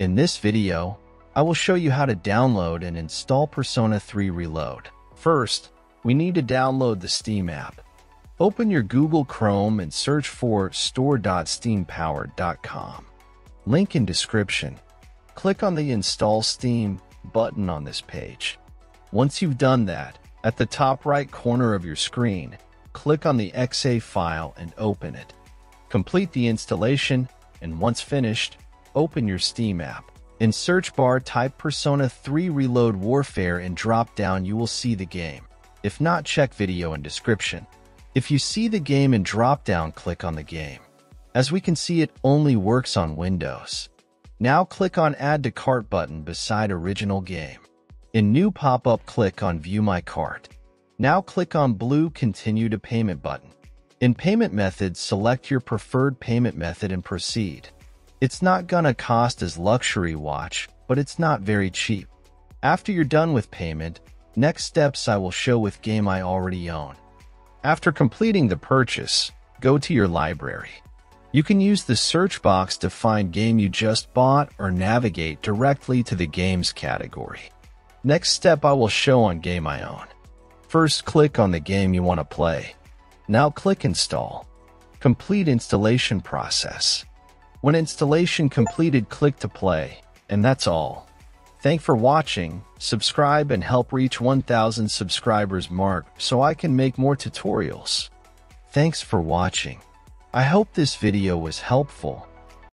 In this video, I will show you how to download and install Persona 3 Reload. First, we need to download the Steam app. Open your Google Chrome and search for store.steampowered.com. Link in description. Click on the Install Steam button on this page. Once you've done that, at the top right corner of your screen, click on the .exe file and open it. Complete the installation, and once finished, open your Steam app. In search bar, type Persona 3 Reload Warfare and drop down you will see the game. If not, check video in description. If you see the game in drop down, click on the game. As we can see, it only works on Windows. Now click on Add to Cart button beside Original Game. In New pop-up, click on View My Cart. Now click on blue Continue to Payment button. In Payment Methods, select your preferred payment method and proceed. It's not gonna cost as luxury watch, but it's not very cheap. After you're done with payment, next steps I will show with game I already own. After completing the purchase, go to your library. You can use the search box to find game you just bought or navigate directly to the games category. Next step I will show on game I own. First click on the game you want to play. Now click install. Complete installation process. When installation completed, click to play, and that's all. Thank for watching, subscribe and help reach 1000 subscribers mark so I can make more tutorials. Thanks for watching. I hope this video was helpful.